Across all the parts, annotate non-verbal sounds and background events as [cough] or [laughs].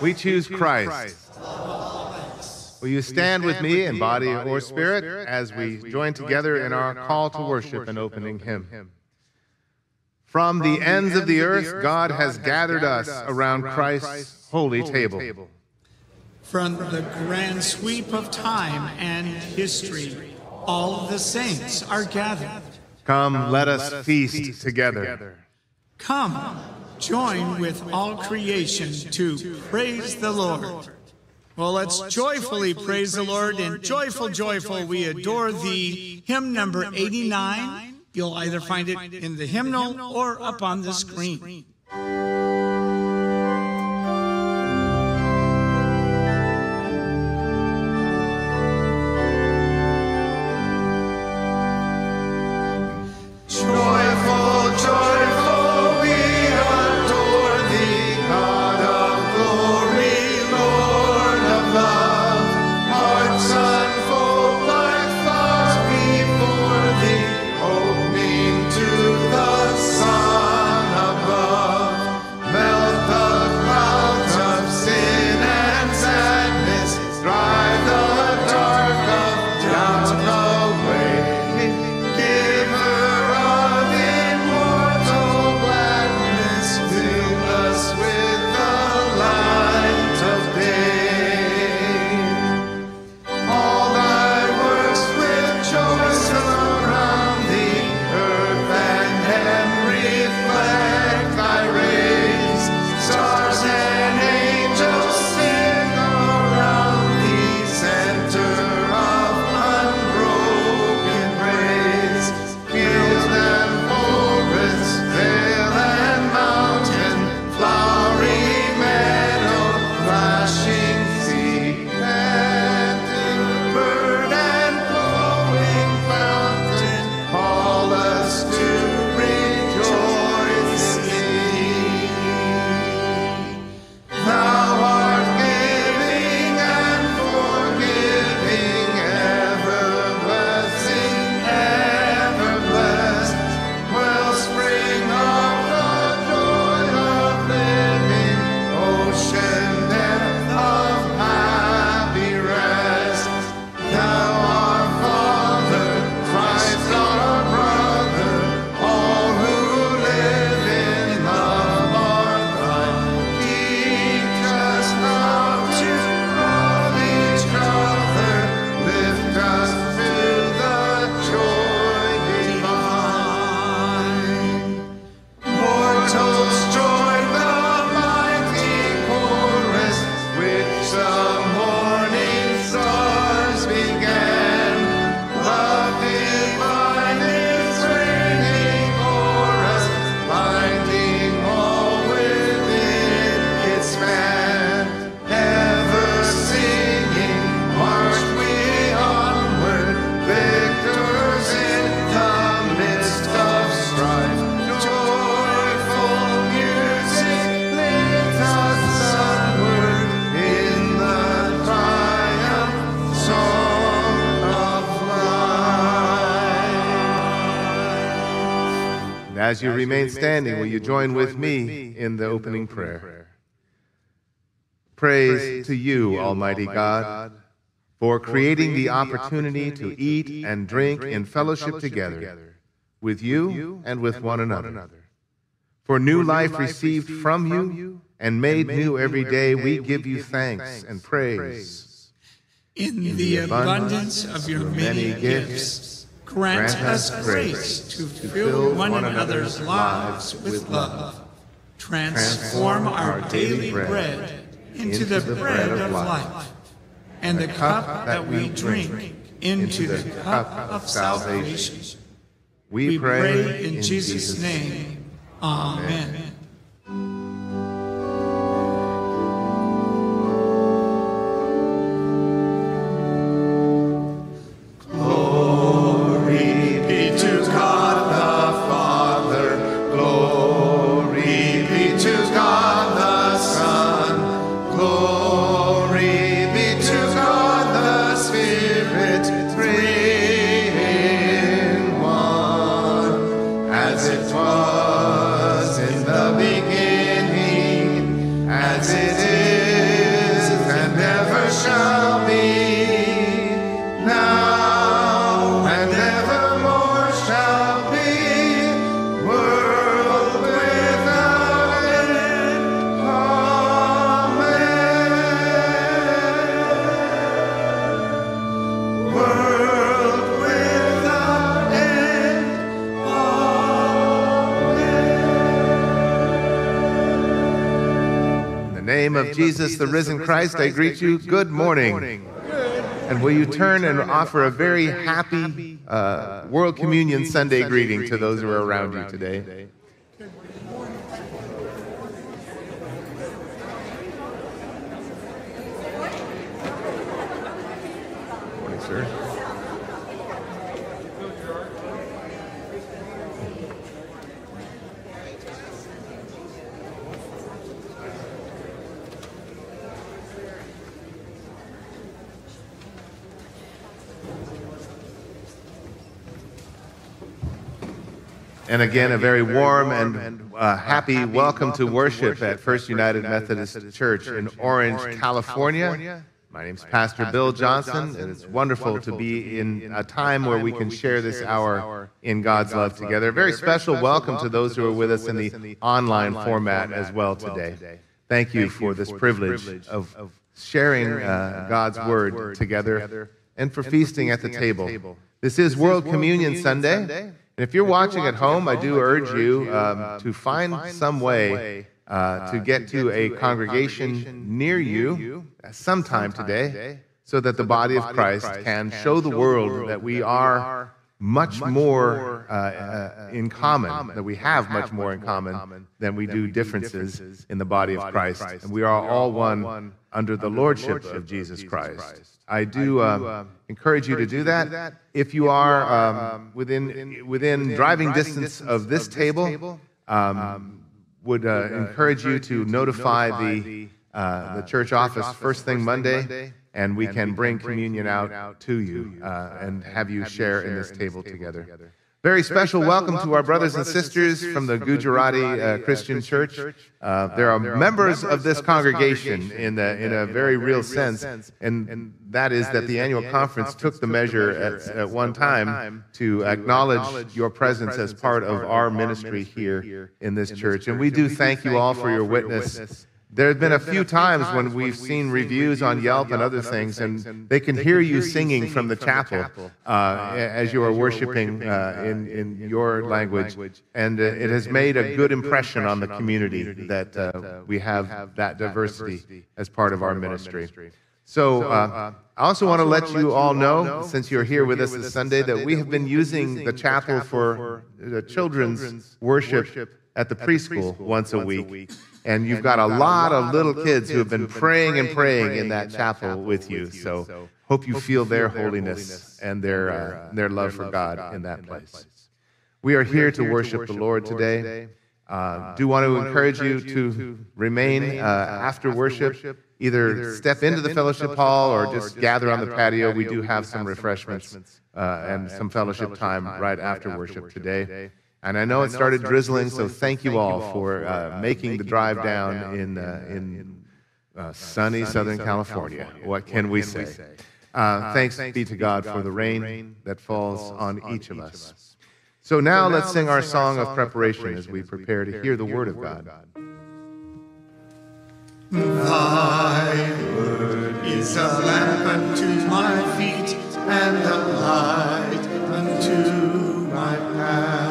we choose Christ. Will you stand with me in body or spirit as we join together in our call to worship and opening hymn? From the ends of the earth, God has gathered us around Christ's holy table. From the grand sweep of time and history, all the saints are gathered. Come, let us feast together. Come, join with all creation to praise the Lord. Well, let's joyfully praise the Lord and joyful, joyful, we adore the hymn number 89. You'll either find it in the hymnal or up on the screen. As you remain standing, will you join with me in the opening prayer? Praise to you, Almighty God, for creating the opportunity to eat and drink in fellowship together with you and with one another. For new life received from you and made new every day, we give you thanks and praise. In the abundance of your many gifts, Grant us grace to fill one another's lives with love. Transform our daily bread into the bread of life, and the cup that we drink into the cup of salvation. We pray in Jesus' name. Amen. Of Jesus, the risen Christ, I greet you. Good morning. And will you turn and offer a very happy uh, World Communion Sunday greeting to those who are around you today? Good Morning, sir. And again, a very warm and uh, happy welcome to worship at First United Methodist Church in Orange, California. My name is Pastor Bill Johnson, and it's wonderful to be in a time where we can share this hour in God's love together. A very special welcome to those who are with us in the online format as well today. Thank you for this privilege of sharing uh, God's Word together and for feasting at the table. This is World Communion Sunday. And if you're watching at home, I do urge you um, to find some way uh, to get to a congregation near you sometime today so that the body of Christ can show the world that we are much more uh, uh, in common, that we have much more in common than we do differences in the body of Christ. And we are all one under the lordship of Jesus Christ. I do um, encourage you to do that. If you are um, within, within driving distance of this table, um, would uh, encourage you to notify the, uh, the church office first thing Monday, and we can bring communion out to you uh, and have you share in this table together. Very special welcome to our brothers and sisters from the Gujarati uh, Christian Church. Uh, there are members of this congregation in, the, in a very real sense, and that is that the annual conference took the measure at, at one time to acknowledge your presence as part of our ministry here in this church. And we do thank you all for your witness. There have been a few times when we've seen reviews on Yelp and other things, and they can hear you singing from the chapel uh, as you are worshiping uh, in, in your language. And uh, it has made a good impression on the community that uh, we have that diversity as part of our ministry. So uh, I also want to let you all know, since you're here with us this Sunday, that we have been using the chapel for children's worship at the preschool once a week. And you've got a lot of little kids who have been praying and praying in that chapel with you. So hope you feel their holiness and their, uh, their love for God in that place. We are here to worship the Lord today. Uh, do want to encourage you to remain uh, after worship. Either step into the fellowship hall or just gather on the patio. We do have some refreshments uh, and some fellowship time right after worship today. And I know it started drizzling, so thank you all for uh, making the drive down in, uh, in uh, sunny Southern California. What can we say? Uh, thanks be to God for the rain that falls on each of us. So now let's sing our song of preparation as we prepare to hear the Word of God. Thy word is a lamp unto my feet and a light unto my path.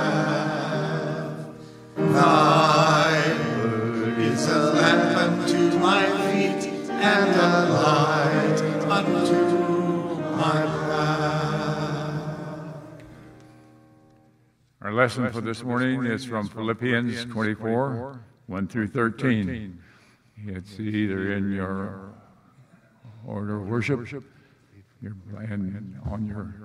Our lesson for this morning is from Philippians 24, 1 through 13. It's either in your order of worship, your, and on your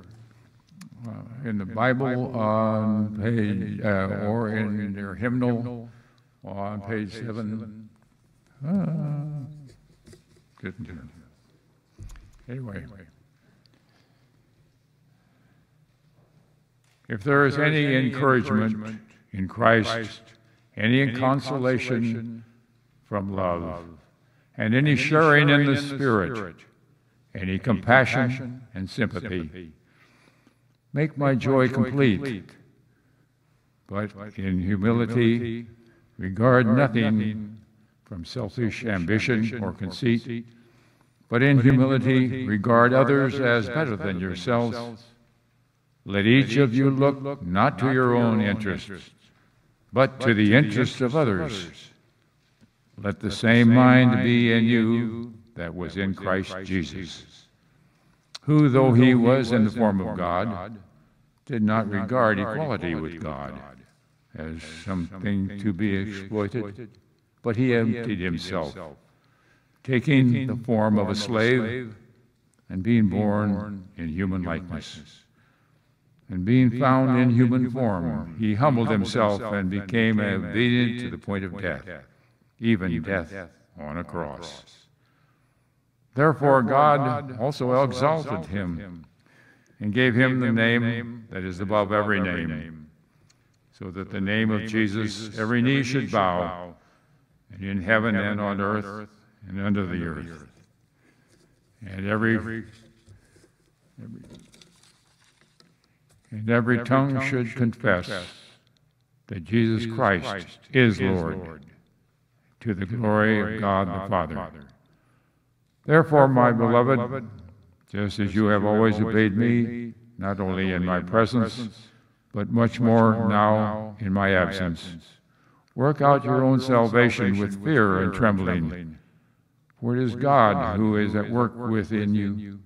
in the Bible on page, uh, or in your hymnal on page seven. Uh, didn't do it. Anyway. If there is any encouragement in Christ, any consolation from love, and any sharing in the Spirit, any compassion and sympathy, make my joy complete. But in humility, regard nothing from selfish ambition or conceit, but in humility, regard others as better than yourselves. Let each of you look not to your own interests, but to the interests of others. Let the same mind be in you that was in Christ Jesus, who, though he was in the form of God, did not regard equality with God as something to be exploited, but he emptied himself, taking the form of a slave and being born in human likeness. And being found in human form, he humbled himself and became obedient to the point of death, even death on a cross. Therefore, God also exalted him and gave him the name that is above every name, so that the name of Jesus every knee should bow, and in heaven and on earth and under the earth. And every, every and every tongue should confess that Jesus Christ is Lord, to the glory of God the Father. Therefore, my beloved, just as you have always obeyed me, not only in my presence, but much more now in my absence, work out your own salvation with fear and trembling. For it is God who is at work within you,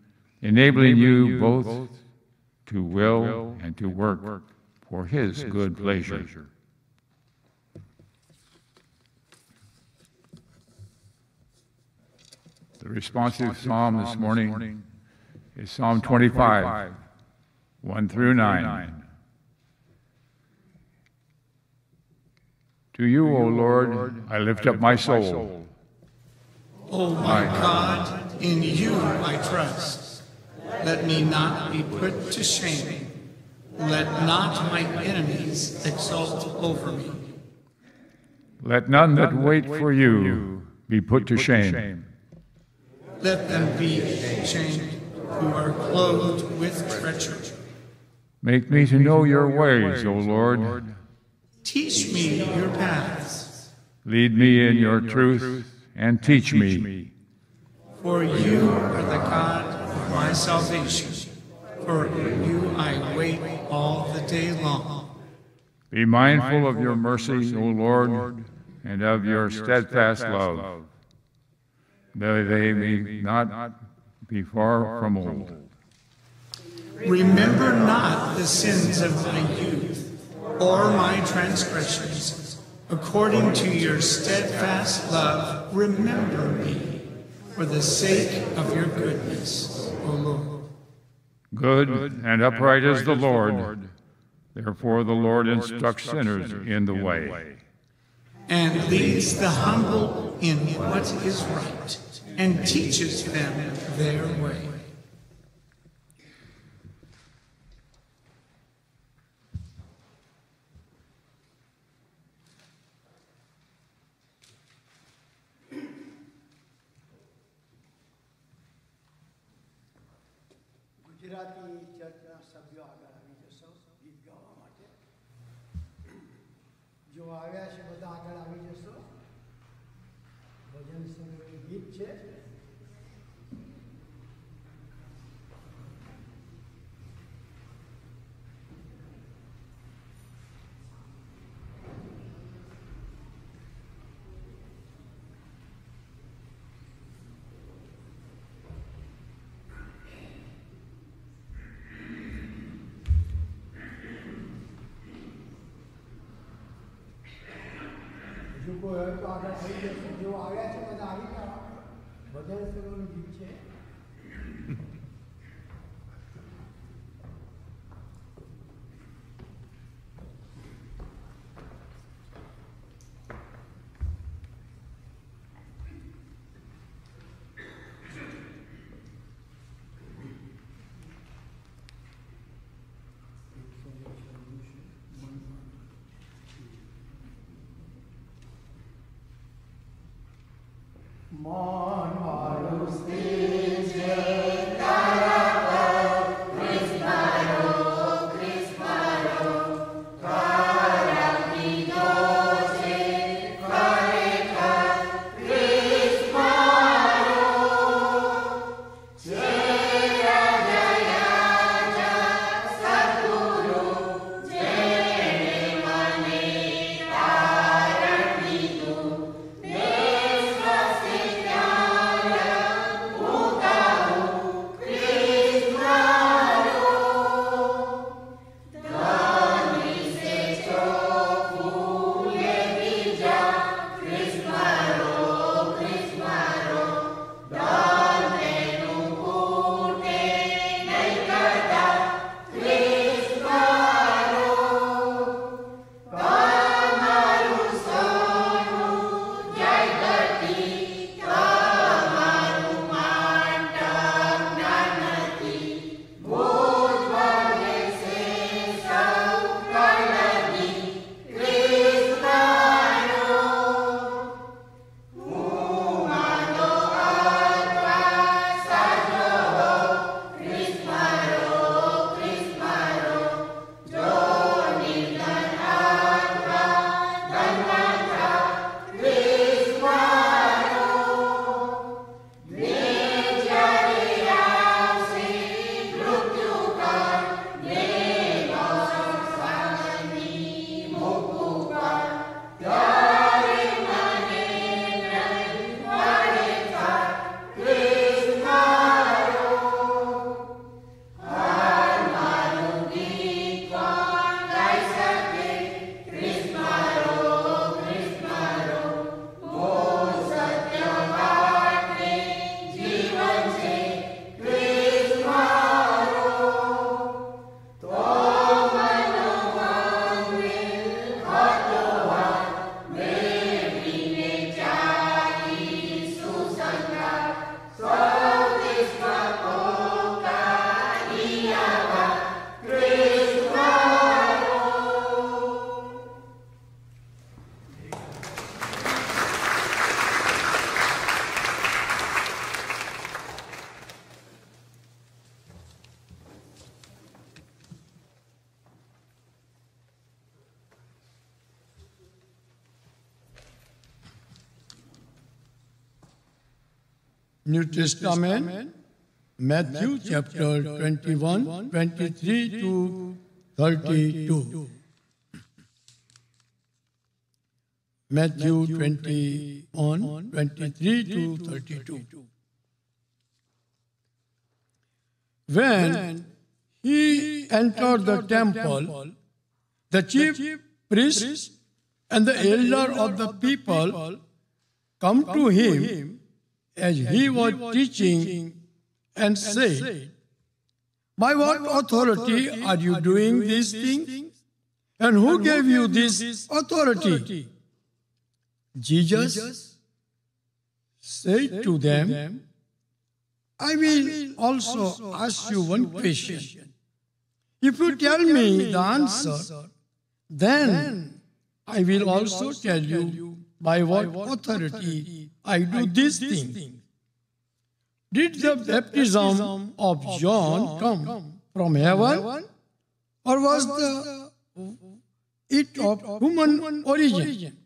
enabling you both to will and to work for his good pleasure. The responsive psalm this morning is Psalm 25, 1 through 9. To you, O Lord, I lift up my soul. O my God, in you I trust. Let me not be put to shame. Let not my enemies exult over me. Let none that wait for you be put to shame. Let them be ashamed who are clothed with treachery. Make me to know your ways, O Lord. Teach me your paths. Lead me in your truth and teach me. For you are the God of my salvation. For you I wait all the day long. Be mindful of your mercy, O Lord, and of your steadfast love. May they be not be far from old. Remember not the sins of my youth or my transgressions. According to your steadfast love, remember me for the sake of your goodness, O Lord. Good and upright is the Lord. Therefore, the Lord instructs sinners in the way. And leads the humble in what is right, and teaches them their way. My New Testament, Matthew chapter 21, 23 to 32. Matthew 21, 23 to 32. When he entered the temple, the chief priests and the elder of the people come to him as he was teaching and said, By what authority are you doing these things? And who gave you this authority? Jesus said to them, I will also ask you one question. If you tell me the answer, then I will also tell you by what authority I do these things. Did the baptism of John come from heaven, or was the it of human origin?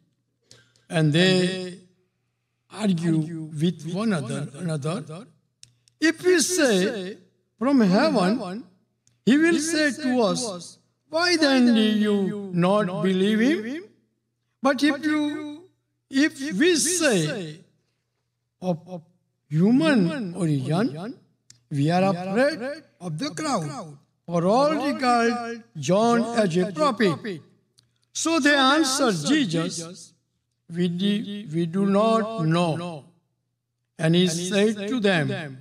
And they argue with one another. another. If we say from heaven, he will say to us, Why then do you not believe him? But if you if we say of human origin, we are afraid of the crowd. For all regard John as a prophet. So they answered Jesus, we, do, we do not know. And he said to them,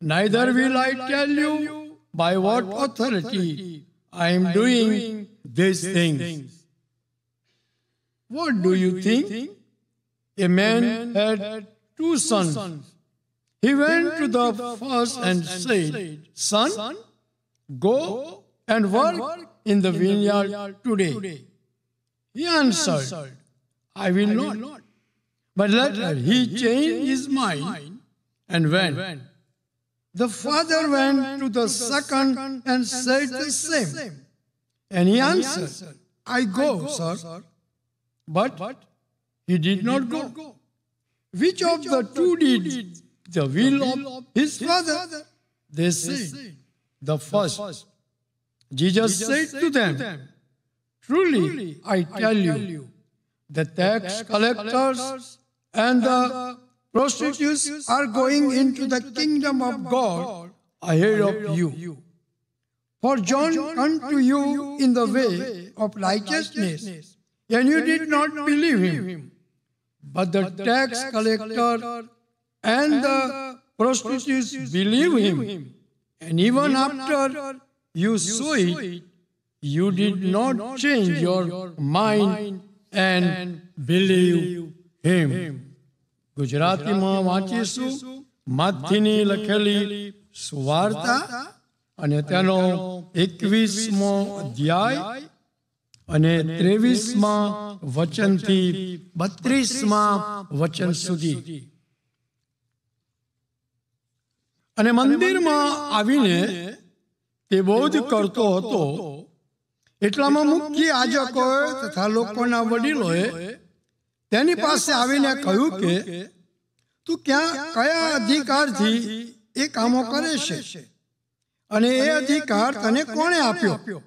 Neither will I tell you by what authority I am doing these things. What do you think? A man had two sons. He went to the first and said, Son, go and work in the vineyard today. He answered, I will not. But later he changed his mind and went. The father went to the second and said the same. And he answered, I go, sir. But he did not go. Which of the two did the will of his father? They said, the first. Jesus said to them, Truly, I tell you, the tax collectors and the prostitutes are going into the kingdom of God ahead of you. For John came to you in the way of righteousness, and you did not believe him. But the tax collector and the prostitutes believe him. And even after you saw it, you did not change your mind and believe him. ગુજરાતીમાં વાંચીશું માથીની લખેલી સુવાર્તા અને તેનો એકવીસમો અધ્યાય અને ત્રેવીસમાં વચનથી બત્રીસમાં વચન સુધી. અને મંદિરમાં આવીને તે બોધ કરતો હતો. એટલામાં મુખ્ય આજકોએ તથા લોકોના વડીલોએ તેની પાસે આવીને કહ્યું કે, તું ક્યાં, કયા અધિકારથી એ કામો કરે છે? અને એ અધિકાર તને કોણે આપ્યો?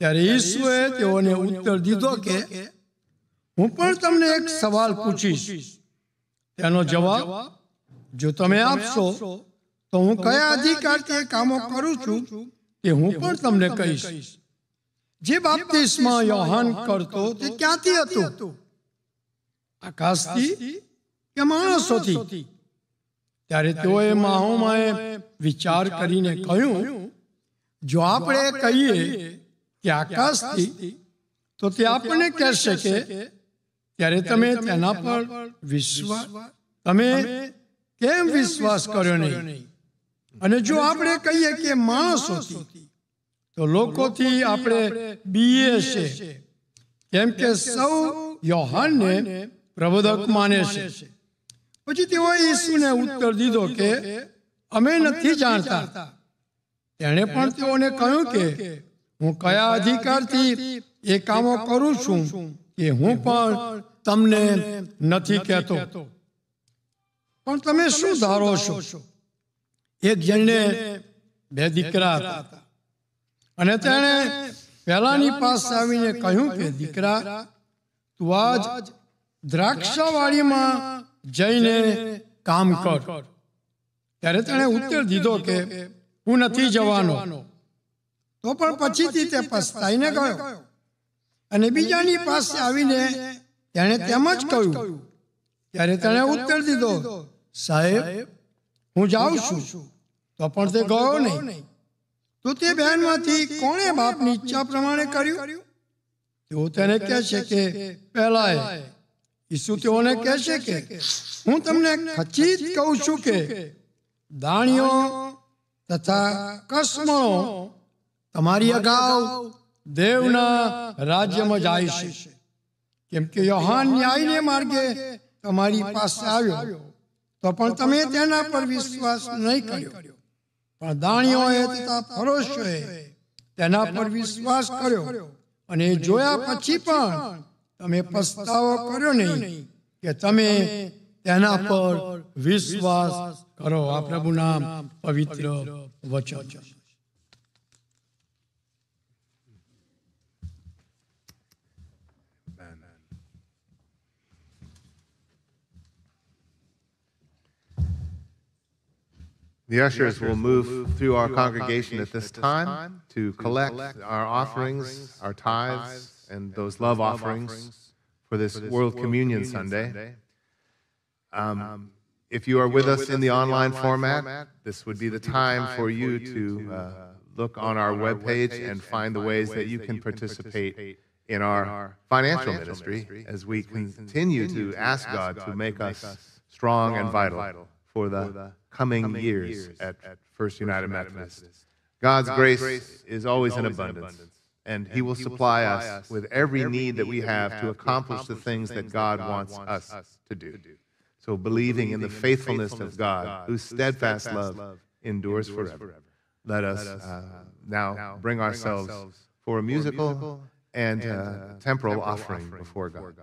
ત્યારે ઈસુએ તેઓને ઉત્તર દીધો કે હું પણ તમને એક સવાલ પૂછીશ. તેનો જવાબ જો તમે આપશો તો હું કયા અધિકારથી કામો કરું છું તે હું પણ તમને કહીશ? જે બાપ્તિસ્મા યોહાન કરતો તે ક્યાંથી હતું? આકાશથી કે માણસોથી? ત્યારે તેઓએ માહોમાએ વિચાર કરીને કહ્યું જો આપણે કહીએ કે આકાશથી તો તે આપણને કહેશે કે ત્યારે તમે તેના પર વિશ્વાસ તમે કેમ વિશ્વાસ કર્યો નહીં? અને જો આપણે કહીએ કે માણસોથી તો લોકોથી આપણે બીએ છે. કેમ કે સૌ યોહાનને પ્રબોધક માને છે. પછી તેઓ ઈસુને ઉત્તર દીધો કે અમે નથી જાણતા. તેણે પણ તેઓને કહ્યું કે હું કયા અધિકારથી એ કામો કરું છું કે હું પણ તમને નથી કહેતો. પણ તમે શું ધારો છો? એક જણને બે દીકરા હતા. અને તેણે પહેલાની પાસે આવીને કહ્યું કે દીકરા તું આજ દ્રાક્ષાવાડીમાં જઈને કામ કર. ત્યારે તેણે ઉત્તર દીધો કે હું નથી જવાનો. તો પણ પછીથી તે પસ્તાઈને ગયો. અને બીજાની પાસે આવીને તેણે તેમ જ કહ્યું. ત્યારે તેણે ઉત્તર દીધો સાહેબ હું જાઉં છું. તો પણ તે ગયો નહીં. તો તે બહેનમાંથી કોણે બાપની ઈચ્છા પ્રમાણે કર્યું? તેઓ તેને કહે છે કે પહેલા ઈસુ તેઓને કહેશે કે હું તમને ખચિત કહું છું કે દાણીઓ તથા કસ્મણો તમારી અગાઉ દેવના રાજ્યમાં જાય છે. કેમ કે યોહાન ન્યાયને માર્ગે તમારી પાસે આવ્યો. તો પણ તમે તેના પર વિશ્વાસ નહીં કર્યો. પણ દાણીઓએ તથા ફરોશોએ તેના પર વિશ્વાસ કર્યો. અને જોયા પછી પણ તમે પસ્તાવો કર્યો નહીં કે તમે તેના પર વિશ્વાસ કરો. આ પ્રભુ નામ પવિત્ર વચન. The ushers will move through our congregation at this time to collect our offerings, our tithes, and those love offerings for this World Communion Sunday. Um, if you are with us in the online format, this would be the time for you to uh, look on our webpage and find the ways that you can participate in our financial ministry as we continue to ask God to make us strong and vital for the coming years at First United Methodist. God's grace is always in abundance, and He will supply us with every need that we have to accomplish the things that God wants us to do. So, believing in the faithfulness of God, whose steadfast love endures forever, let us uh, now bring ourselves for a musical and uh, temporal offering before God.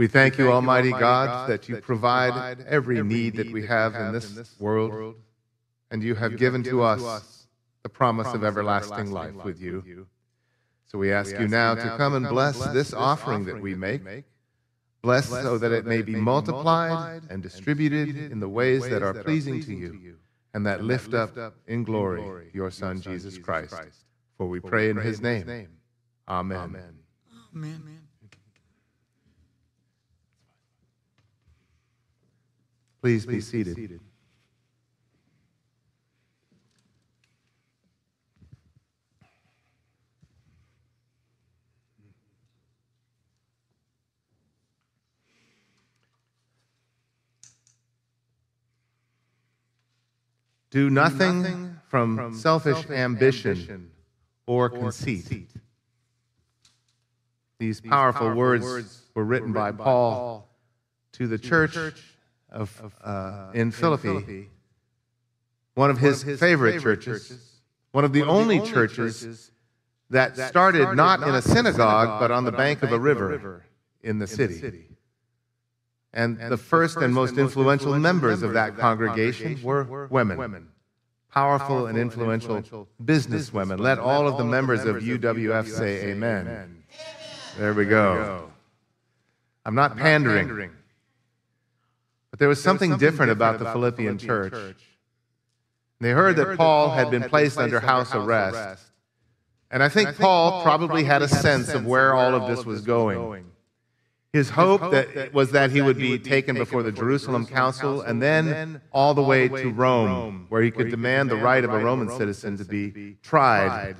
We thank you, Almighty God, that you provide every need that we have in this world, and you have given to us the promise of everlasting life with you. So we ask you now to come and bless this offering that we make. Bless so that it may be multiplied and distributed in the ways that are pleasing to you and that lift up in glory your Son, Jesus Christ. For we pray in his name. Amen. Amen. Please be seated. Do nothing from selfish ambition or conceit. These powerful words were written by Paul to the church of, uh, in Philippi, one of his favorite churches, one of the only churches that started not in a synagogue but on the bank of a river in the city. And the first and most influential members of that congregation were women, powerful and influential business women. Let all of the members of UWF say amen. There we go. I'm not pandering. But there was something different about the Philippian church. They heard that Paul had been placed under house arrest. And I think Paul probably had a sense of where all of this was going. His hope that was that he would be taken before the Jerusalem Council and then all the way to Rome, where he could demand the right of a Roman citizen to be tried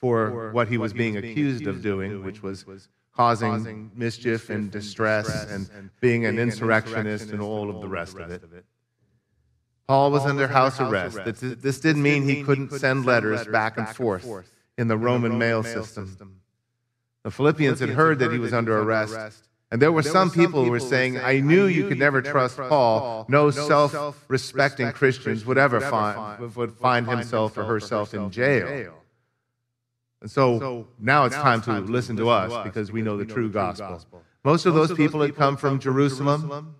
for what he was being accused of doing, which was causing mischief and distress and being an insurrectionist and all of the rest of it. Paul was under house arrest. This didn't mean he couldn't send letters back and forth in the Roman mail system. The Philippians had heard that he was under arrest, and there were some people who were saying, I knew you could never trust Paul. No self respecting Christians would ever find, would find himself or herself in jail. And so, so now it's time, time to listen to us because we know the true gospel. gospel. Most of those people had come from Jerusalem.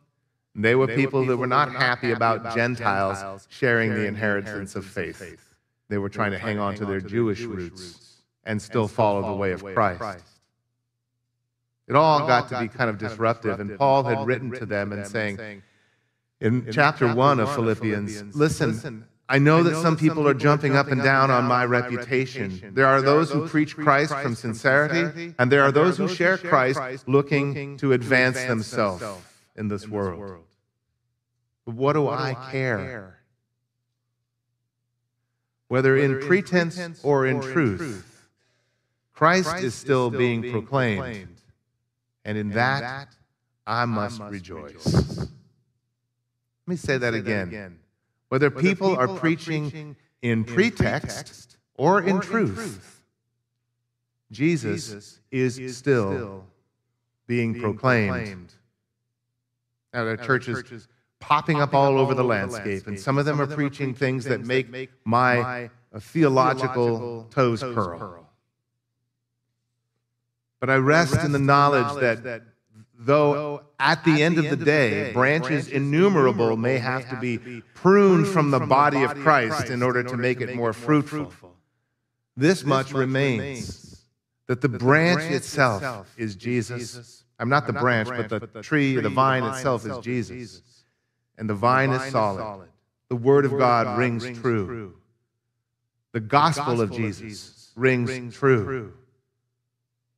They were people that were not happy about Gentiles sharing the inheritance of faith. They were trying to hang on to their Jewish roots and still follow the way of Christ. It all got to be kind of disruptive, and Paul had written to them and saying, in chapter 1 of Philippians, listen, I know that some people are jumping up and down on my reputation. There are those who preach Christ from sincerity, and there are those who share Christ looking to advance themselves in this world. But what do I care? Whether in pretense or in truth, Christ is still being proclaimed, and in that I must rejoice. Let me say that again. Whether people are preaching in pretext or in truth, Jesus is still being proclaimed. Now, there are churches popping up all over the landscape, and some of them are preaching things that make my theological toes curl. But I rest in the knowledge that though at the end of the day, branches innumerable may have to be pruned from the body of Christ in order to make it more fruitful. This much remains that the branch itself is Jesus. I'm not the branch, but the tree, the vine itself is Jesus. And the vine is solid. The word of God rings true. The gospel of Jesus rings true.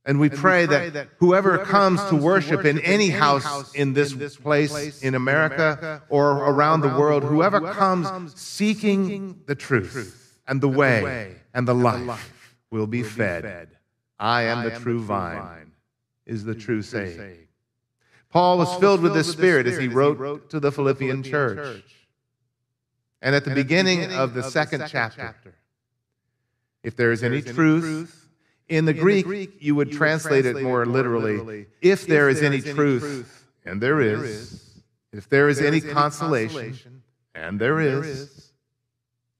And we, and pray, we pray, that, whoever, whoever comes, comes to worship, in any house in this, in this place, place in America or around, around the world, whoever, whoever comes seeking the truth and the way and the life will be fed. I am the true vine, is the true saying. Paul was filled with the Spirit as he wrote to the Philippian church. And at the beginning of the second chapter, if there is any truth, in the, in Greek, the Greek, you would you translate, translate it more literally, literally. if, there is any truth, truth, and there is, if there is any consolation, and there is,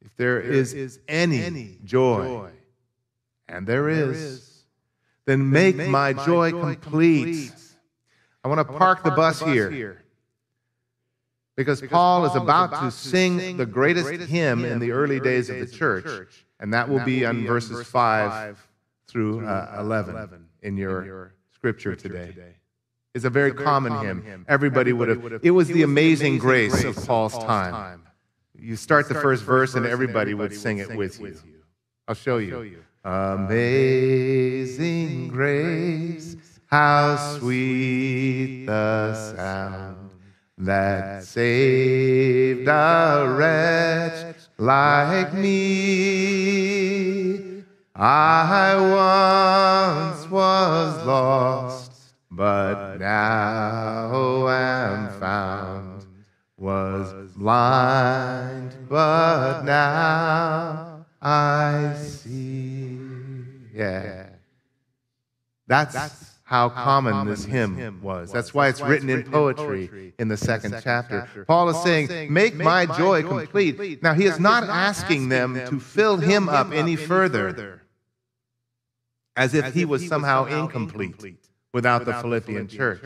if there is any joy, and there is, then make my joy complete. I want to park the bus here. because Paul is about to sing the greatest hymn in the early days of the church, and that will be on verses 5 through uh, 11 in your scripture today. It's a very common hymn. Everybody would have, it was the amazing grace of Paul's time. You start the first verse, and everybody would sing it with you. I'll show you. Amazing grace, how sweet the sound that saved a wretch like me. I once was lost, but now am found. Was blind, but now I see. Yeah. That's, how common this hymn was. That's why it's written in poetry in the second chapter. Paul is saying, Make my joy complete. Now, he is not asking them to fill him up any further as if he was somehow incomplete without the Philippian church.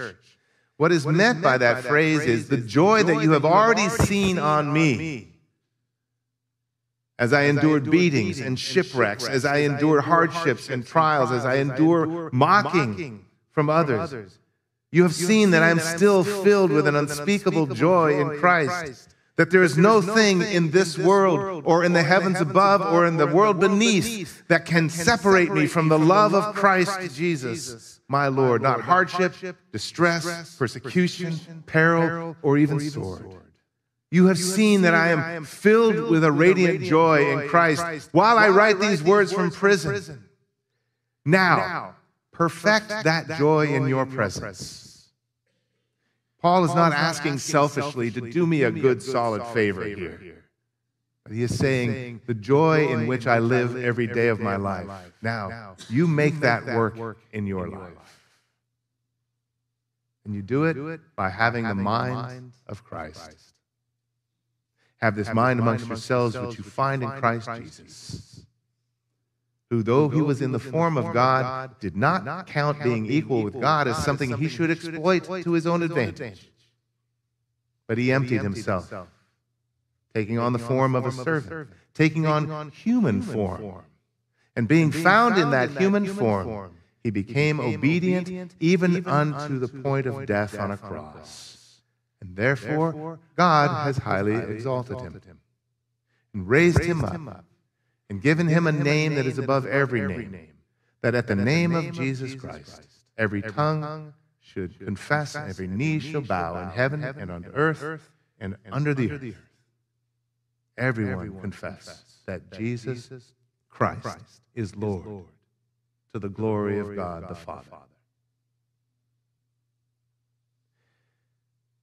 What is meant by that phrase is the joy that you have already seen on me. as I endured beatings and shipwrecks, as I endured hardships and trials, as I endure mocking from others. You have seen that I am still filled with an unspeakable joy in Christ, that there is no thing in this world or in the heavens above or in the world beneath that can separate me from the love of Christ Jesus, my Lord. Not hardship, distress, persecution, peril, or even sword. You have seen that I am filled with a radiant joy in Christ while I write these words from prison. Now, perfect that joy in your presence. Paul is not asking selfishly to do me a good, solid favor here. He is saying, the joy in which I live every day of my life. Now, you make that work in your life. And you do it by having the mind of Christ. Have this mind amongst yourselves, which you find in Christ Jesus who, though he was in the form of God, did not count being equal with God as something he should exploit to his own advantage. But he emptied himself, taking on the form of a servant, taking on human form. And being found in that human form, he became obedient even unto the point of death on a cross. And therefore, God has highly exalted him and raised him up and given him a name that is above every name, that at the name of Jesus Christ every tongue should confess, and every knee shall bow in heaven and on earth and under the earth. Everyone confess that Jesus Christ is Lord to the glory of God the Father.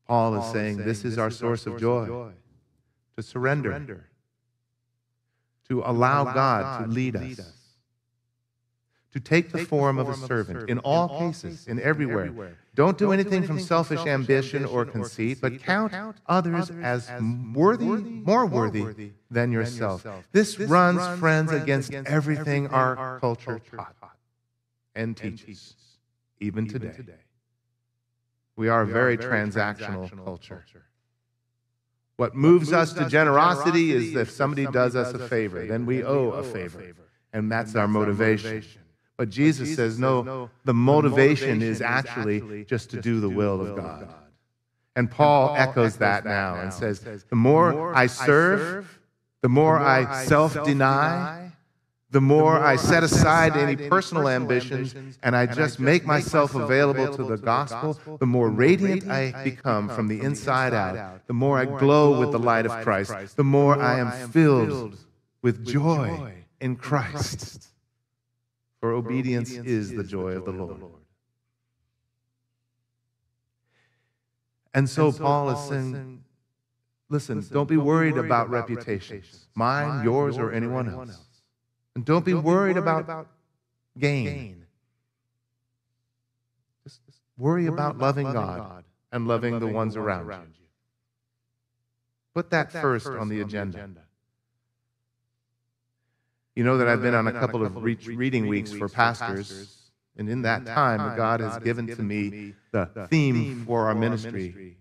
Paul is saying this is our source of joy to surrender to allow God to lead us, to take the form of a servant in all cases, in everywhere. Don't do anything from selfish ambition or conceit, but count others as worthy, more worthy than yourself. This runs, friends, against everything our culture taught and teaches, even today. We are a very transactional culture. What moves us to generosity is if somebody does us a favor, then we owe a favor. And that's our motivation. But Jesus says, no, the motivation is actually just to do the will of God. And Paul echoes that now and says, the more I serve, the more I self deny, the more I set aside any personal ambitions and I just make myself available to the gospel, the more radiant I become from the inside out, the more I glow with the light of Christ, the more I am filled with joy in Christ. For obedience is the joy of the Lord. And so Paul is saying, listen, don't be worried about reputations, mine, yours, or anyone else. And don't, be, worried, about, gain. Just, worry, about, loving God, and loving, the ones, around, you. Put that, first, on the agenda. You know that I've been on a couple of reading weeks for pastors And in that time, God has given to me the theme for our ministry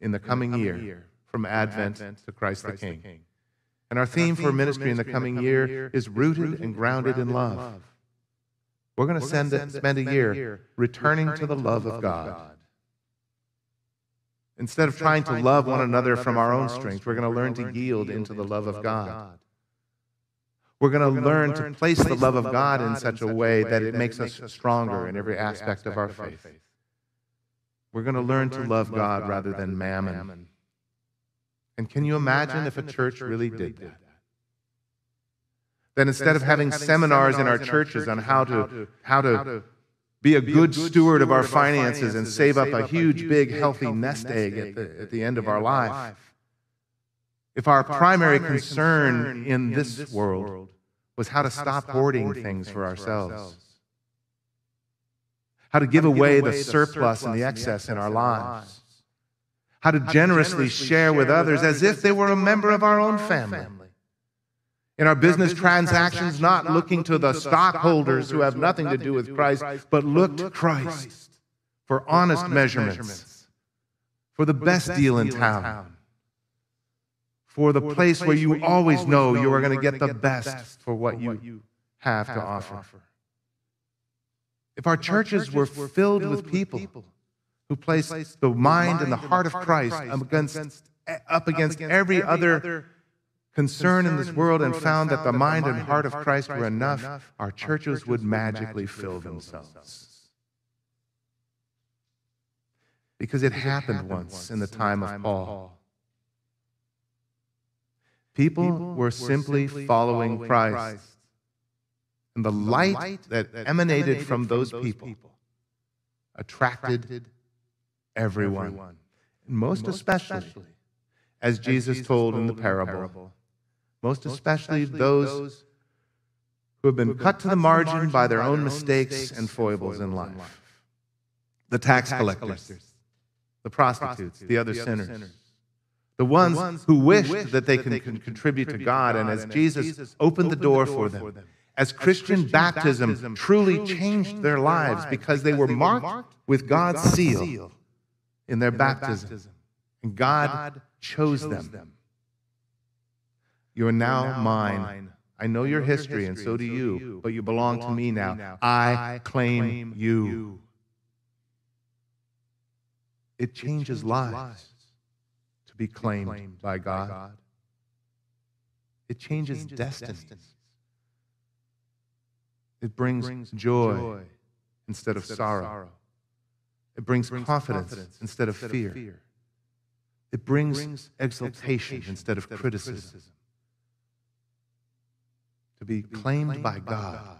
in the coming year, from Advent to Christ the King. And our theme for ministry in the coming year is rooted and grounded in love. We're going to spend a year returning to the love of God. Instead of trying to love one another from our own strength, we're going to learn to yield into the love of God. We're going to learn to place the love of God in such a way that it makes us stronger in every aspect of our faith. We're going to learn to love God rather than mammon. And can you imagine if a church really did that? Then instead of having seminars in our churches on how to, how to be a good steward of our finances and save up a huge, big, healthy nest egg at the, at the end of our life. If our primary concern in this world was how to stop hoarding things for ourselves, how to give away the surplus and the excess in our lives, how to generously share with others as if they were a member of our own family. in our business transactions, not looking to the stockholders who have nothing to do with Christ, but look to Christ for honest measurements, for the best deal in town, for the place where you always know you are going to get the best for what you have to offer. If our churches were filled with people who placed the mind and the heart of Christ against, up against eh, every other concern in this world and found that the mind and heart of Christ were enough, our churches would magically fill themselves. Because it happened once in the time of Paul. People were simply following Christ. And the light that emanated from those people attracted everyone. And most especially, as Jesus told in the parable, most especially those who have been cut to the margin by their own mistakes and foibles in life. The tax collectors, the prostitutes, the other sinners, the ones who wished that they can contribute to God, and as Jesus opened the door for them, as Christian baptism truly changed their lives because they were marked with God's seal in their baptism, and God chose them you are now mine. I know your history, and so do you, but you belong to me now. I claim you. It changes lives to be claimed by God. It changes destinies. It brings joy instead of sorrow. It brings confidence instead of fear. It brings exaltation instead of criticism to be claimed by God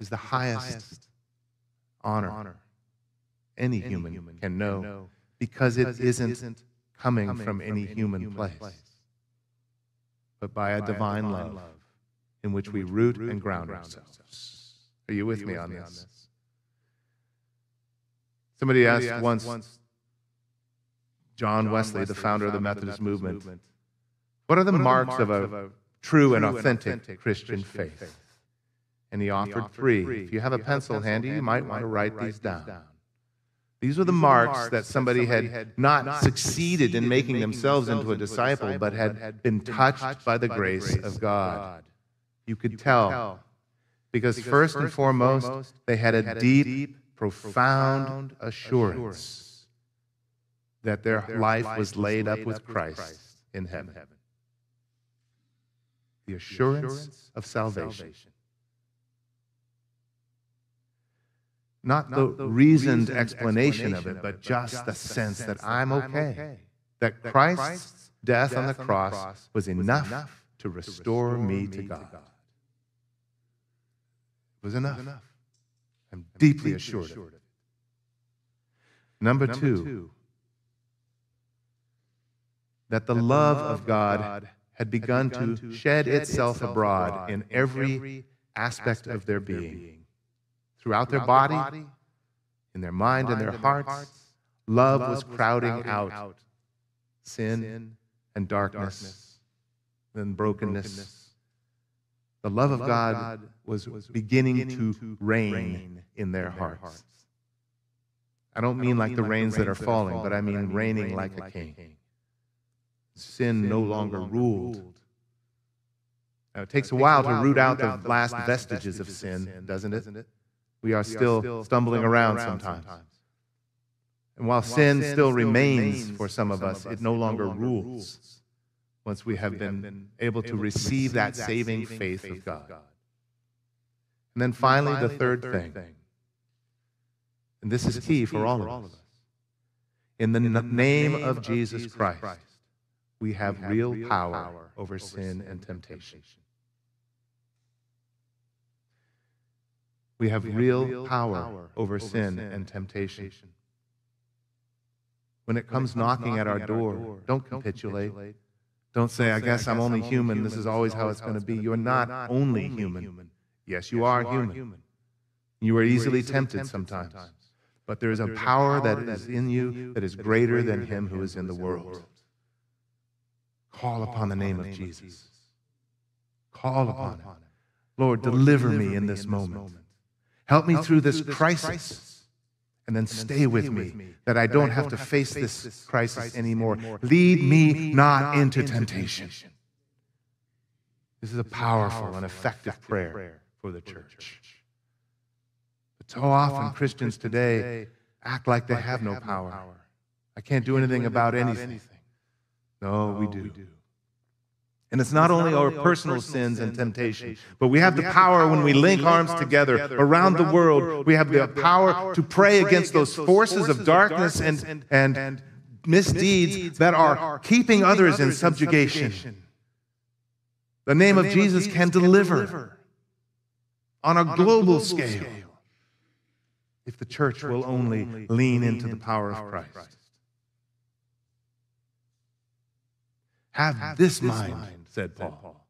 is the highest honor any human can know because it isn't coming from any human place, but by a divine love in which we root and ground ourselves. Are you with me on this? Somebody asked once John Wesley, the founder of the Methodist movement, what are the marks of a true and authentic Christian faith. And he offered three. If you have a pencil handy, you might want to write these down. These were the marks that somebody had not succeeded in making themselves into a disciple, but had been touched by the grace of God. You could tell. Because first and foremost, they had a deep, profound assurance that their life was laid up with Christ in heaven the assurance of salvation. Not the reasoned explanation of it, but just the sense that I'm okay. That Christ's death on the cross was enough to restore me to God. It was enough. I'm deeply assured of it. Number two, that the love of God had begun to shed itself abroad in every aspect of their being. Throughout their body, in their mind and their hearts, love was crowding out sin and darkness and brokenness The love of God was beginning to reign in their hearts. I don't mean like the rains that are falling, but I mean reigning like a king. Sin no longer ruled. Now, it takes a while to root out the last vestiges of sin, doesn't it? We are still stumbling around sometimes. And while sin still remains for some of us, it no longer rules once we have been able to receive that saving faith of God. And then finally, the third thing, and this is key for all of us. In the name of Jesus Christ, we have real power over sin and temptation. We have real power over sin and temptation. When it comes knocking at our door, don't capitulate. Don't say, I guess I'm only human. This is always how it's going to be. You're not only human. Yes, you are human. You are easily tempted sometimes. But there is a power that is in you that is greater than him who is in the world. Call upon the name of Jesus. Call upon him. Lord, deliver me in this moment. Help me through this crisis. And then stay with me that I don't have to face this crisis anymore. Lead me not into temptation. This is a powerful and effective prayer for the church. But so often Christians today act like they have no power. I can't do anything about anything. No, we do. And it's not only our personal sins and temptation, but we have the power when we link arms together around the world. We have the power to pray against those forces of darkness and, and misdeeds that are keeping others in subjugation. The name of Jesus can deliver on a global scale if the church will only lean into the power of Christ. Have this mind said Paul.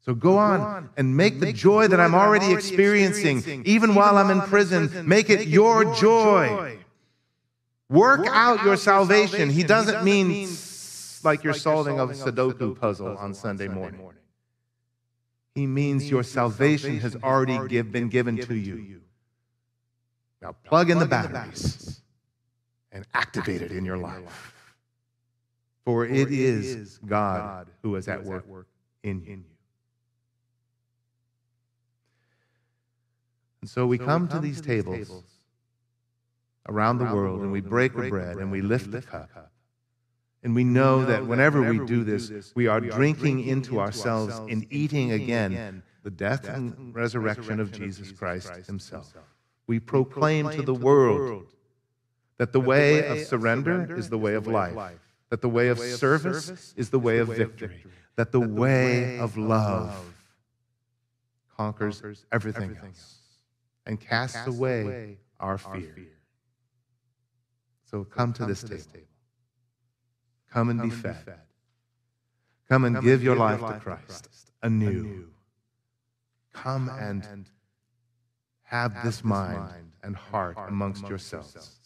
So go on and make the joy that I'm already experiencing, even while I'm in prison, make it your joy. Work out your salvation. He doesn't mean like you're solving a Sudoku puzzle on Sunday morning. He means your salvation has already been given to you. Now plug in the batteries and activate it in your life. For it is God who is at work in you. And so we come to these tables around the world and we break the bread and we lift the cup. And we know that whenever we do this, we are drinking into ourselves and eating again the death and resurrection of Jesus Christ himself. We proclaim to the world that the way of surrender is the way of life that the way of service is the way of victory, that the way of love conquers everything else and casts away our fear. So come to this table. Come and be fed. Come and give your life to Christ anew. Come and have this mind and heart amongst yourselves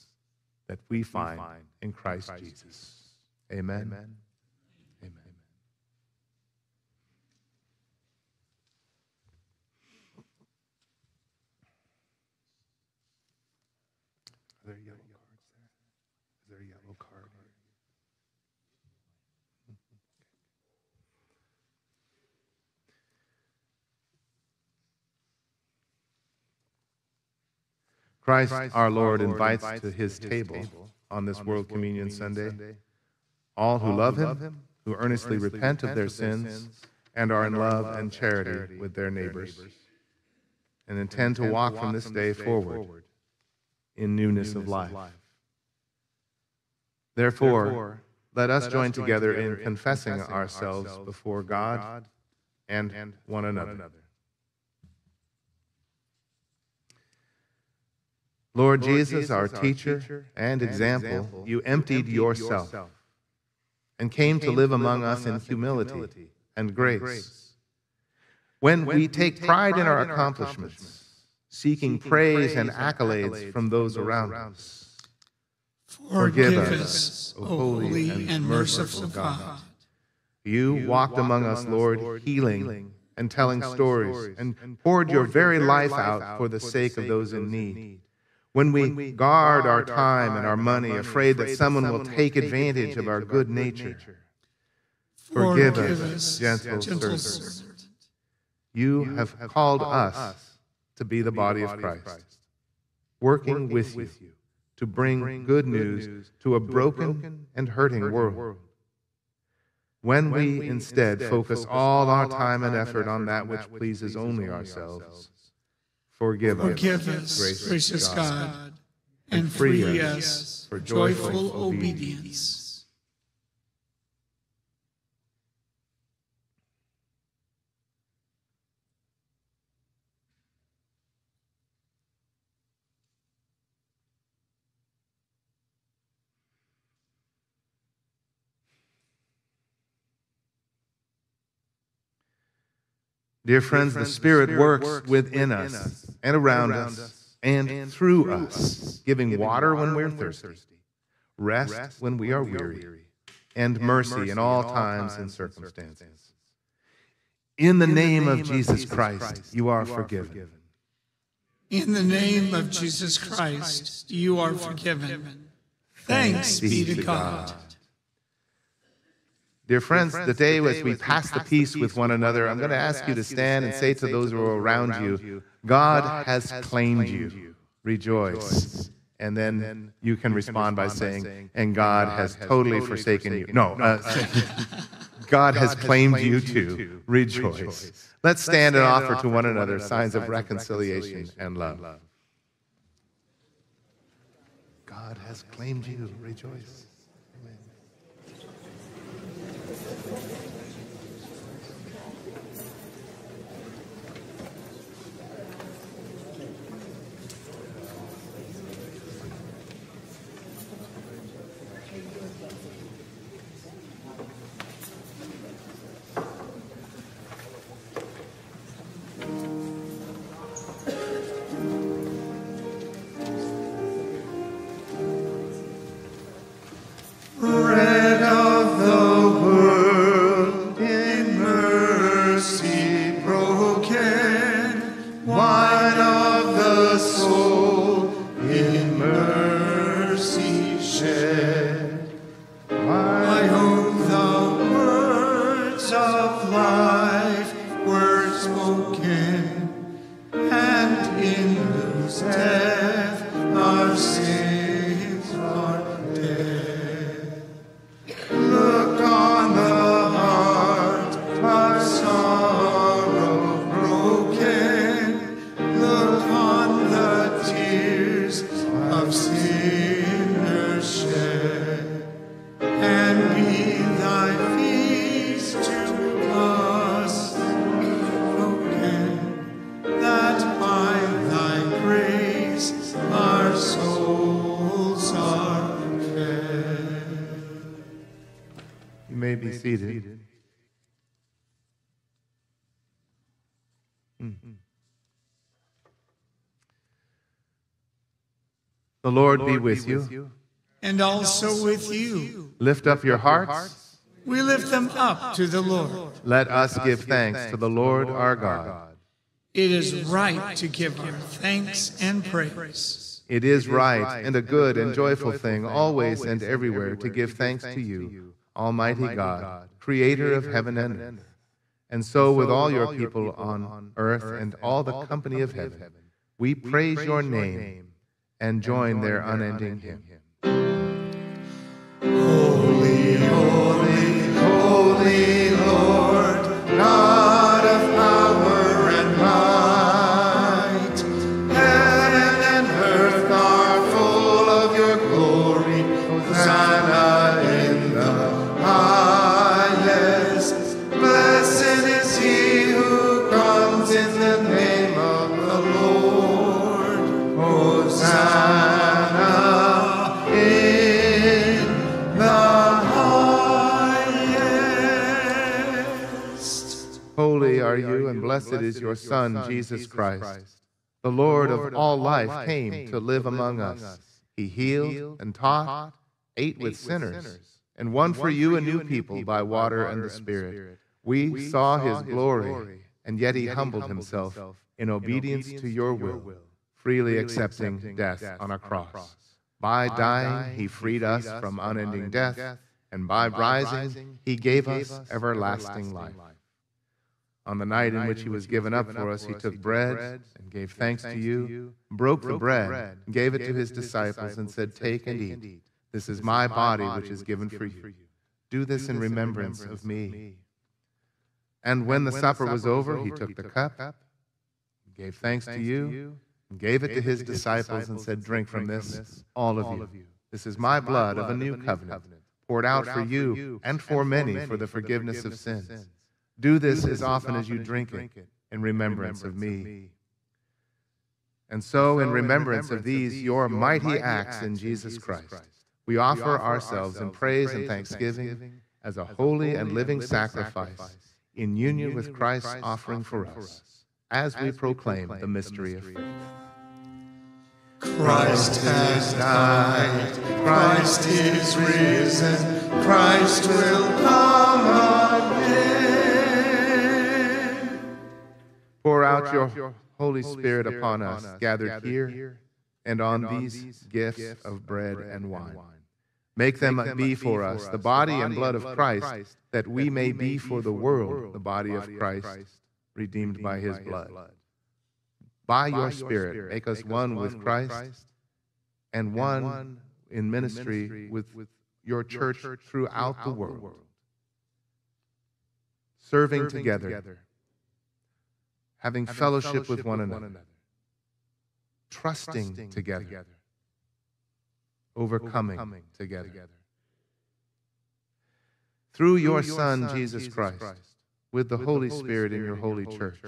that we find in Christ Jesus. Amen. Amen. Amen. Are there yellow cards there? Is there a yellow card? Christ, our Lord, invites to his table on this World Communion Sunday all who love him, who earnestly repent of their sins, and are in love and charity with their neighbors, and intend to walk from this day forward in newness of life. Therefore, let us join together in confessing ourselves before God and one another. Lord Jesus, our teacher and example, you emptied yourself and came to live among us in humility and grace. When we take pride in our accomplishments, seeking praise and accolades from those around us, forgive us, O holy and merciful God. You walked among us, Lord, healing and telling stories and poured your very life out for the sake of those in need. When we guard our time and our money, afraid that someone will take advantage of our good nature. Forgive us, gentle servant. You have called us to be the body of Christ, working with you to bring good news to a broken and hurting world. When we instead focus all our time and effort on that which pleases only ourselves, forgive us, Forgive us, gracious God, and free us for joyful obedience. Dear friends, the Spirit works within us and around us and through us, giving water when we're thirsty, rest when we are weary, and mercy in all times and circumstances. In the name of Jesus Christ, you are forgiven. In the name of Jesus Christ, you are forgiven. Thanks be to God. Dear friends, the day as we pass the peace with one another, I'm going to ask you to stand and say to those who are around you, God has claimed you. Rejoice. And then you can respond by saying, and God has totally forsaken you. No, uh, [laughs] God has claimed you too. Rejoice. Let's stand and offer to one another signs of reconciliation and love. God has claimed you. Rejoice. The Lord be with you. And also with you. Lift up your hearts. We lift them up to the Lord. Let us give thanks to the Lord our God. It is right to give our thanks and praise. It is right and a good and joyful thing always and everywhere to give thanks to you, Almighty God, creator of heaven and earth. And so, with all your people on earth and all the company of heaven, we praise your name and join their unending hymn. Blessed is your Son, Jesus Christ. The Lord of all life came to live among us. He healed and taught, ate with sinners, and won for you a new people by water and the Spirit. We saw his glory and yet he humbled himself in obedience to your will, freely accepting death on a cross. By dying, he freed us from unending death, and by rising, he gave us everlasting life. On the night in which he was given up for us, he took bread and gave thanks to you, broke the bread, gave it to his disciples, and said, Take and eat. This is my body, which is given for you. Do this in remembrance of me. And when the supper was over, he took the cup, gave thanks to you, and gave it to his disciples, and said, Drink from this, all of you. This is my blood of a new covenant, poured out for you and for many for the forgiveness of sins. Do this as often as you drink it in remembrance of me. And so, in remembrance of these, your mighty acts in Jesus Christ, we offer ourselves in praise and thanksgiving as a holy and living sacrifice in union with Christ's offering for us as we proclaim the mystery of faith. Christ has died, Christ is risen, Christ will come out your Holy Spirit upon us, gathered here and on these gifts of bread and wine. Make them be for us the body and blood of Christ, that we may be for the world the body of Christ, redeemed by his blood. By your Spirit, make us one with Christ and one in ministry with your church throughout the world, serving together, having fellowship with one another, trusting together. overcoming together. Through your Son, Jesus Christ, with the Holy Spirit in your holy church,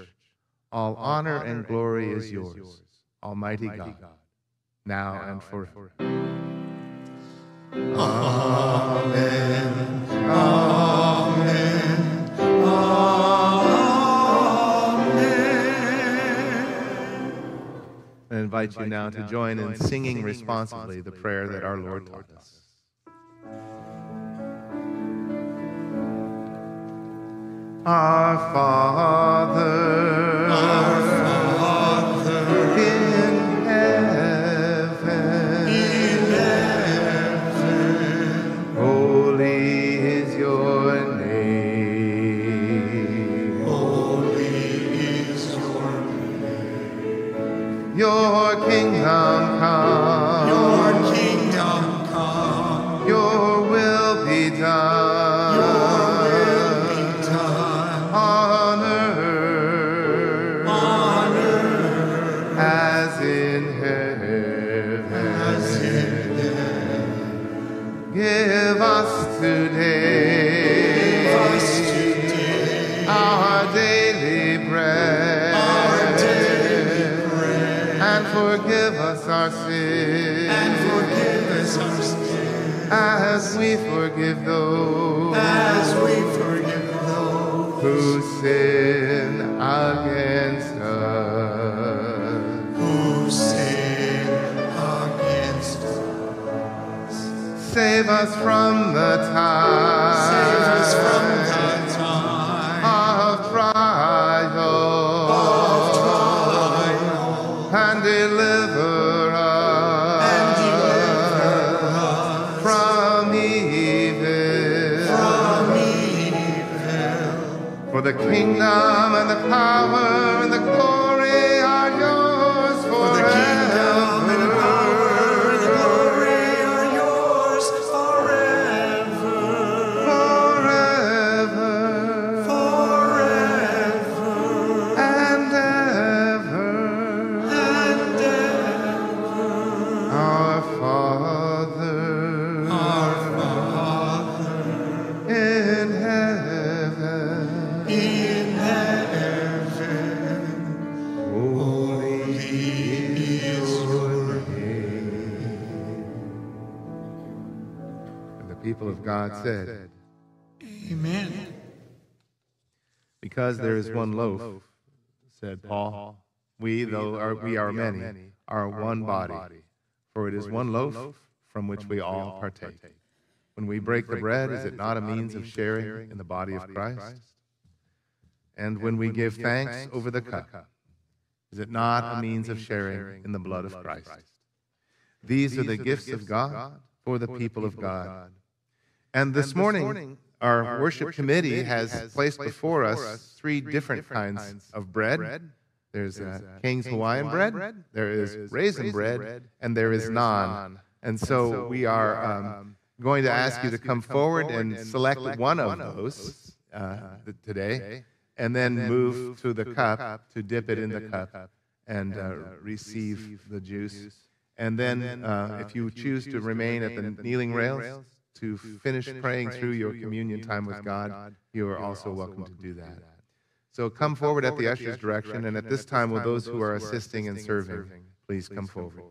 all honor and glory is yours, Almighty God, now and forever. Amen. Amen. Invite you now to join in singing responsibly the prayer that our Lord taught us. Our Father, Our Father Your kingdom as we forgive those as we forgive those who sin against us. who sin against us. Save us from the time. Save us from and the power Because there is one loaf, said Paul, we, though are, we are many, are one body, for it is one loaf from which we all partake. When we break the bread, is it not a means of sharing in the body of Christ? And when we give thanks over the cup, is it not a means of sharing in the blood of Christ? These are the gifts of God for the people of God. And this morning, our worship committee has placed before us three different kinds of bread. There's uh, King's Hawaiian bread, there is raisin bread, and there is naan. And so we are um, going to ask you to come forward and select one of those uh, today, and then move to the cup to dip it in the cup and uh, receive the juice. And then, uh, if you choose to remain at the kneeling rails to finish praying through your communion time with God, you are also welcome to do that. So come forward at the usher's direction, and at this time, will those who are assisting and serving please come forward.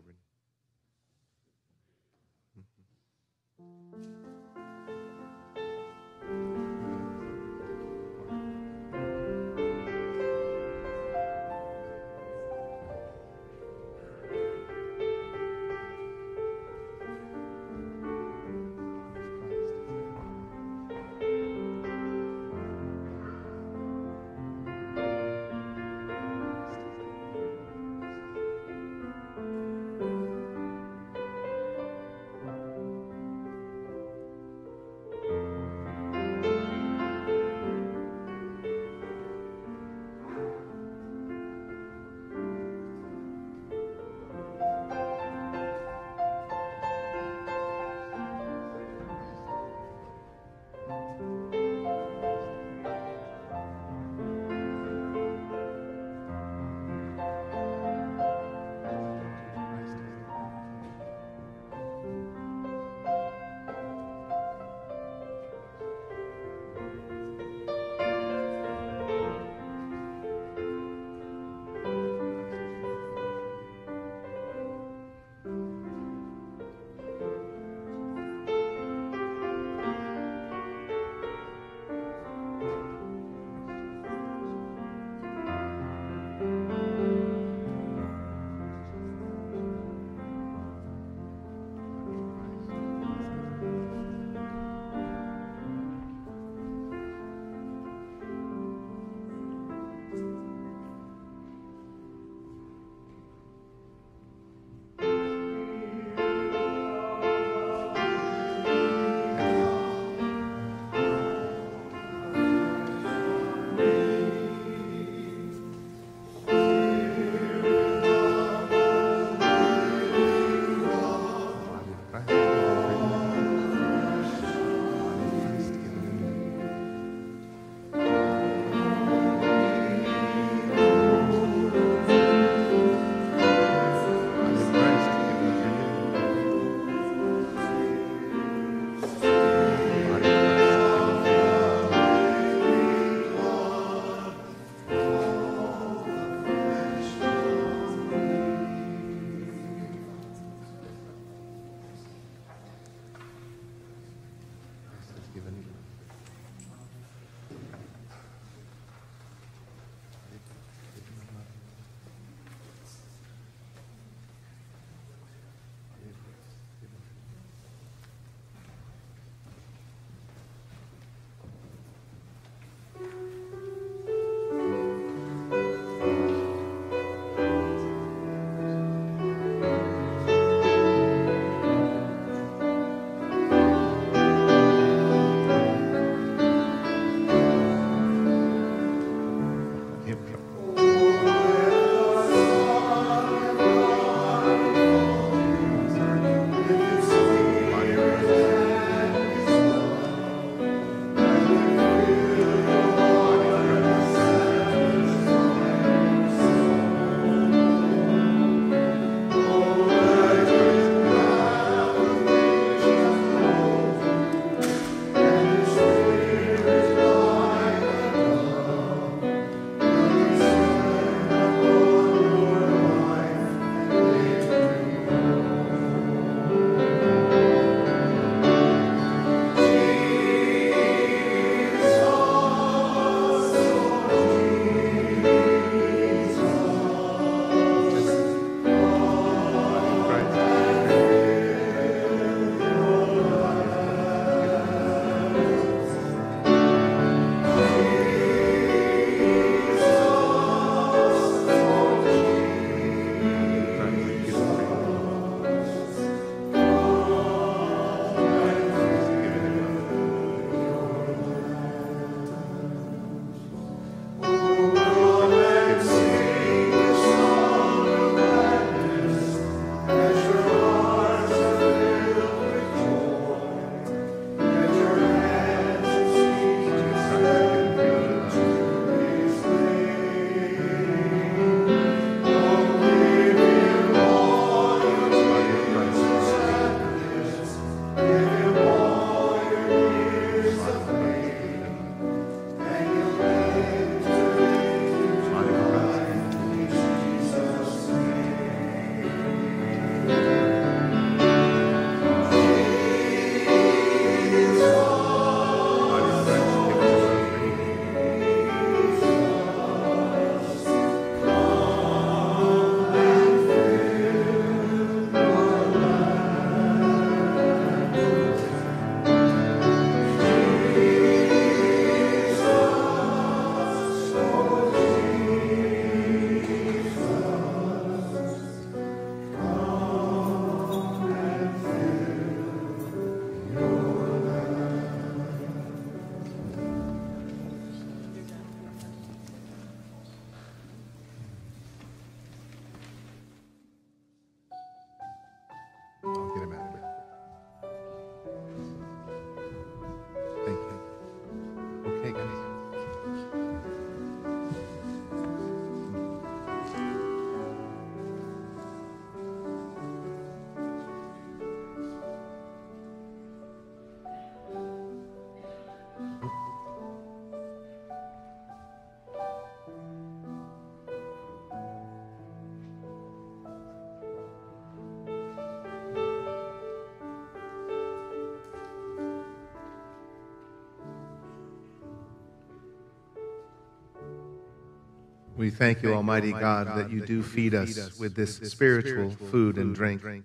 We thank you, Almighty God, that you do feed us with this spiritual food and drink.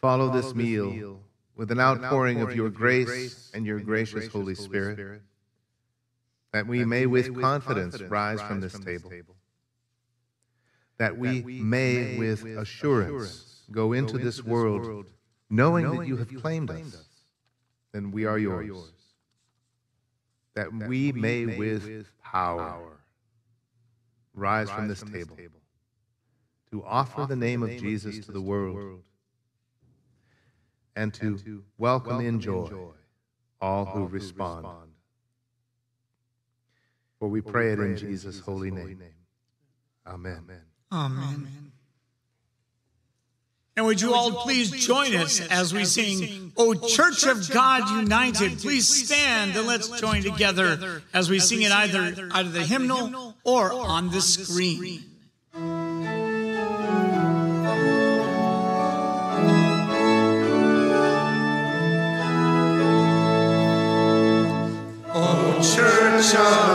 Follow this meal with an outpouring of your grace and your gracious Holy Spirit, that we may with confidence rise from this table, that we may with assurance go into this world knowing that you have claimed us, then we are yours, that we may with power rise from this table to offer the name of Jesus to the world and to welcome in joy all who respond. For we pray it in Jesus' holy name. Amen. Amen. And would you all please join us as we sing, O oh, oh, Church of God United? Please stand and let's join together as we sing it either out of the hymnal or on the screen. O oh, Church of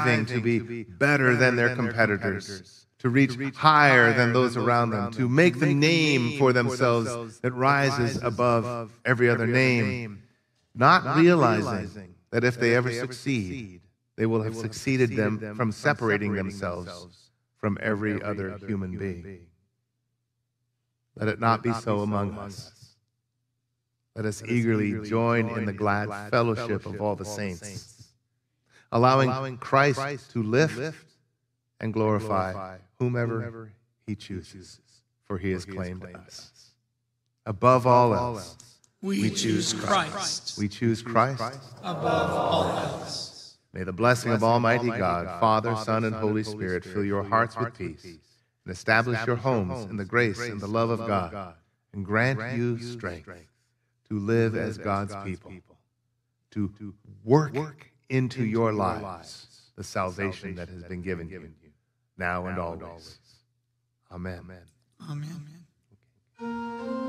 striving to be better than their competitors, to reach higher than those around them, to make the name for themselves that rises above every other name, not realizing that if they ever succeed, they will have succeeded them from separating themselves from every other human being. Let it not be so among us. Let us eagerly join in the glad fellowship of all the saints, allowing Christ to lift and glorify whomever he chooses, for he has claimed us. Above all else, We choose Christ we choose Christ. above all else. May the blessing of Almighty God, Father, Son, and Holy Spirit fill your hearts with peace and establish your homes in the grace and the love of God and grant you strength to live as God's people, to work into your lives the salvation that has been given given you now and always. Amen. Amen. May